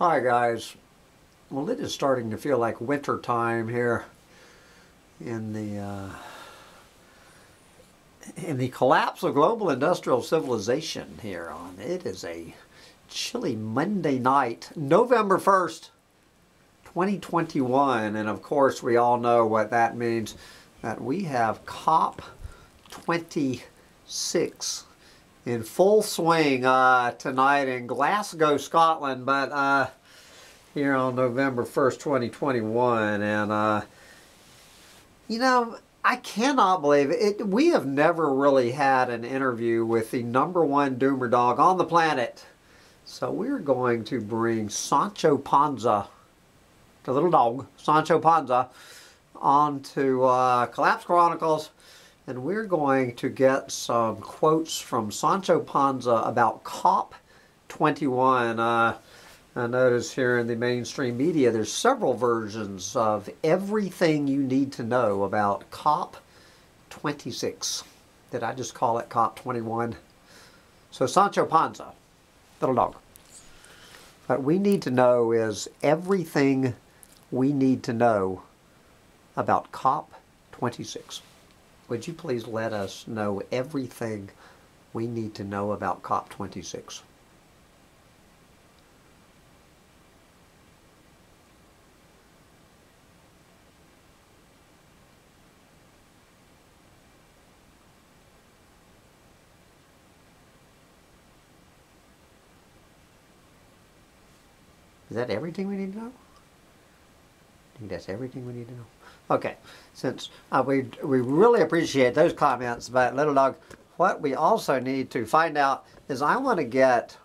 Hi guys. Well, it is starting to feel like winter time here in the uh, in the collapse of global industrial civilization here on it is a chilly Monday night, November 1st, 2021, and of course we all know what that means that we have COP 26 in full swing uh, tonight in Glasgow, Scotland, but uh, here on November 1st, 2021. And, uh, you know, I cannot believe it. We have never really had an interview with the number one doomer dog on the planet. So we're going to bring Sancho Panza, the little dog, Sancho Panza, onto uh, Collapse Chronicles and we're going to get some quotes from Sancho Panza about COP21. Uh, I notice here in the mainstream media there's several versions of everything you need to know about COP26. Did I just call it COP21? So Sancho Panza, little dog. What we need to know is everything we need to know about COP26 would you please let us know everything we need to know about COP26? Is that everything we need to know? I think that's everything we need to know. Okay, since uh, we, we really appreciate those comments about Little Dog, what we also need to find out is I want to get,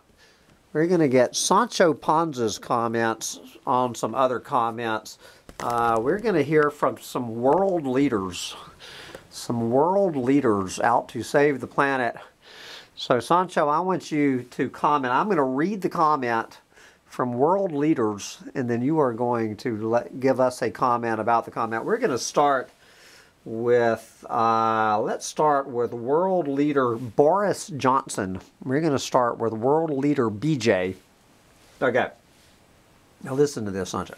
we're going to get Sancho Panza's comments on some other comments. Uh, we're going to hear from some world leaders, some world leaders out to save the planet. So Sancho, I want you to comment. I'm going to read the comment from world leaders, and then you are going to let, give us a comment about the comment. We're going to start with, uh, let's start with world leader Boris Johnson. We're going to start with world leader BJ. Okay. Now listen to this, Sancho.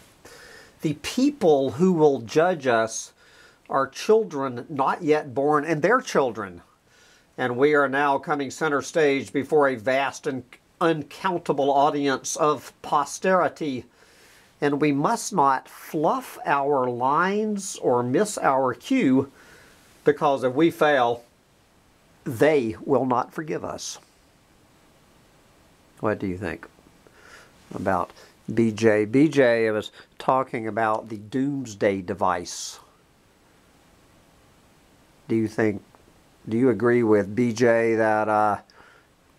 The people who will judge us are children not yet born and their children. And we are now coming center stage before a vast and uncountable audience of posterity, and we must not fluff our lines or miss our cue, because if we fail, they will not forgive us. What do you think about BJ? BJ was talking about the doomsday device. Do you think, do you agree with BJ that uh,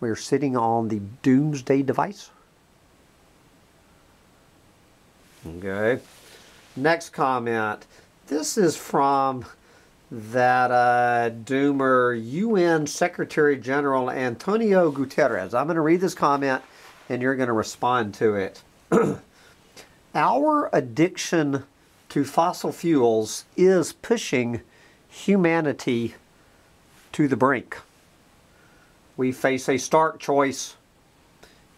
we're sitting on the doomsday device. Okay. Next comment. This is from that uh, doomer UN Secretary General Antonio Guterres. I'm going to read this comment and you're going to respond to it. Our addiction to fossil fuels is pushing humanity to the brink we face a stark choice.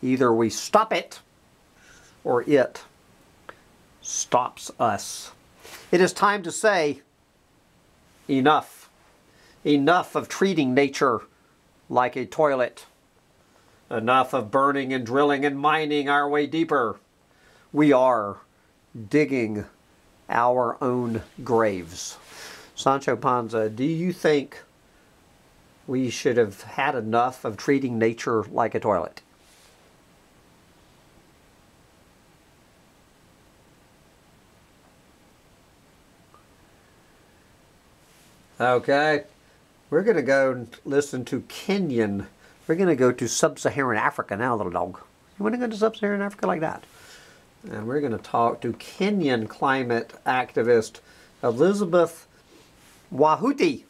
Either we stop it or it stops us. It is time to say, enough. Enough of treating nature like a toilet. Enough of burning and drilling and mining our way deeper. We are digging our own graves. Sancho Panza, do you think we should have had enough of treating nature like a toilet. Okay, we're going to go and listen to Kenyan. We're going to go to sub-Saharan Africa now, little dog. You want to go to sub-Saharan Africa like that? And we're going to talk to Kenyan climate activist Elizabeth Wathuti.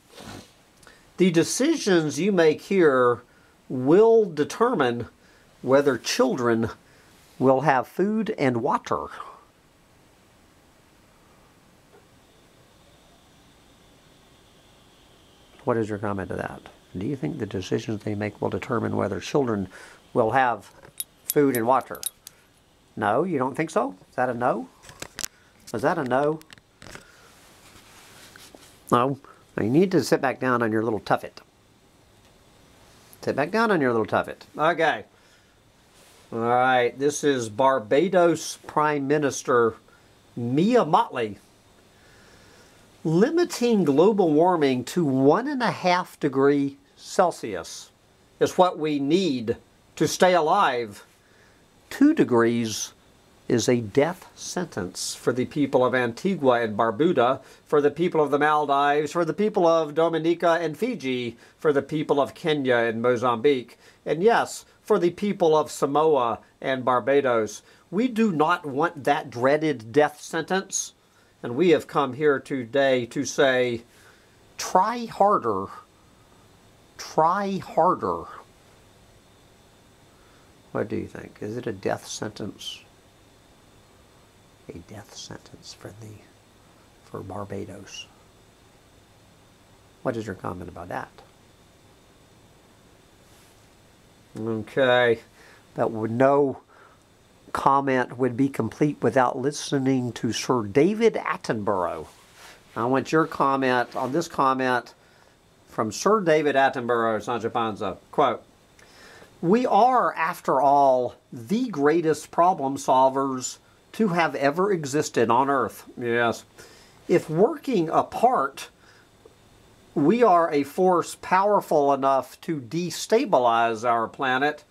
The decisions you make here will determine whether children will have food and water. What is your comment to that? Do you think the decisions they make will determine whether children will have food and water? No, you don't think so? Is that a no? Is that a no? No. You need to sit back down on your little tuffet. Sit back down on your little tuffet. Okay. All right. This is Barbados Prime Minister Mia Mottley. Limiting global warming to one and a half degree Celsius is what we need to stay alive. Two degrees is a death sentence for the people of Antigua and Barbuda, for the people of the Maldives, for the people of Dominica and Fiji, for the people of Kenya and Mozambique, and yes, for the people of Samoa and Barbados. We do not want that dreaded death sentence, and we have come here today to say, try harder. Try harder. What do you think? Is it a death sentence? A death sentence for the for Barbados. What is your comment about that? Okay, that would no comment would be complete without listening to Sir David Attenborough. I want your comment on this comment from Sir David Attenborough, Sancho Panza. Quote, We are, after all, the greatest problem solvers to have ever existed on earth. Yes. If working apart, we are a force powerful enough to destabilize our planet,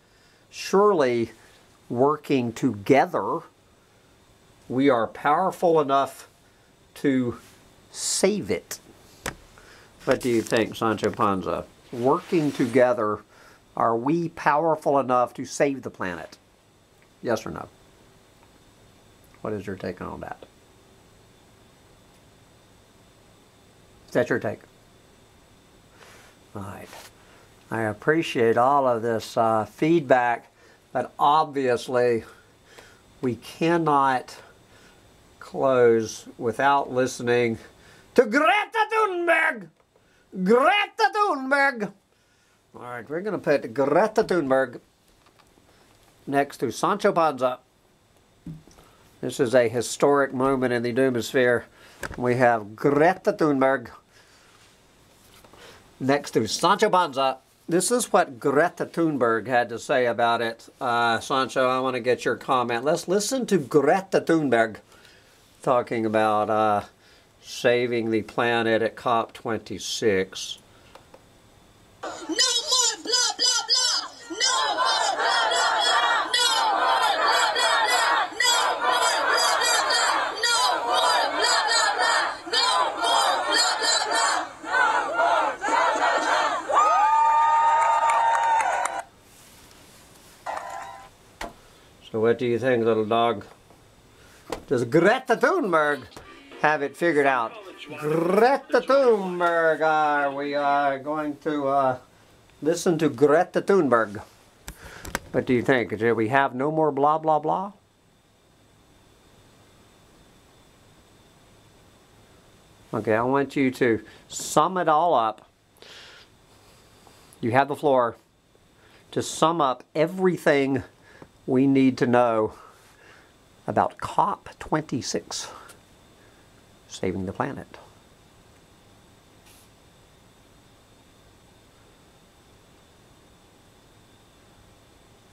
surely working together, we are powerful enough to save it. What do you think, Sancho Panza? Working together, are we powerful enough to save the planet? Yes or no? What is your take on that? Is that your take? All right. I appreciate all of this uh, feedback, but obviously we cannot close without listening to Greta Thunberg. Greta Thunberg. All right, we're going to put Greta Thunberg next to Sancho Panza. This is a historic moment in the Doomosphere. We have Greta Thunberg next to Sancho Panza. This is what Greta Thunberg had to say about it. Uh, Sancho, I want to get your comment. Let's listen to Greta Thunberg talking about uh, saving the planet at COP26. So what do you think, little dog? Does Greta Thunberg have it figured out? Greta Thunberg, are we are going to uh, listen to Greta Thunberg. What do you think? Do we have no more blah, blah, blah? Okay, I want you to sum it all up. You have the floor to sum up everything we need to know about COP26, saving the planet.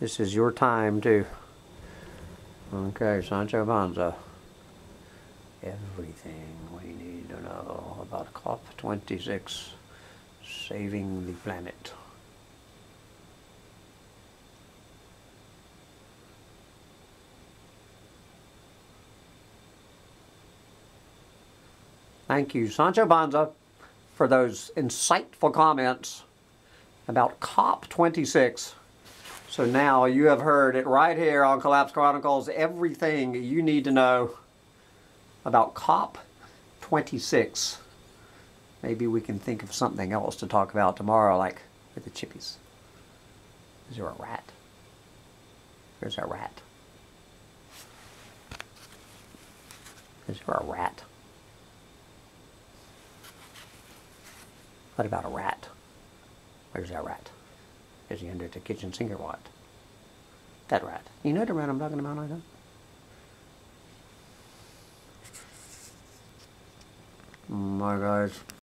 This is your time to, okay, Sancho Panza, everything we need to know about COP26, saving the planet. Thank you, Sancho Panza, for those insightful comments about COP26. So now you have heard it right here on Collapse Chronicles, everything you need to know about COP26. Maybe we can think of something else to talk about tomorrow, like with the chippies. Is there a rat? There's a rat. Is there a rat? What about a rat? Where's that rat? Is he under the kitchen sink or what? That rat. You know the rat I'm talking about, I know? My guys.